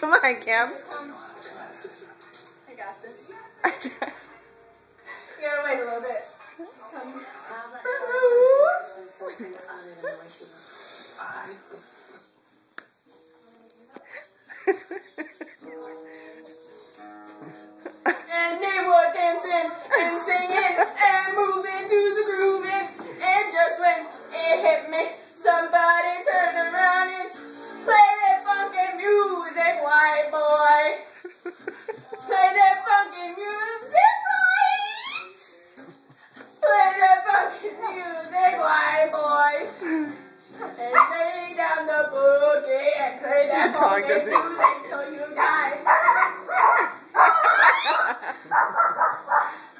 Come on, Cam. I got this. You're wait a little bit. Come. like this. Do that till you die.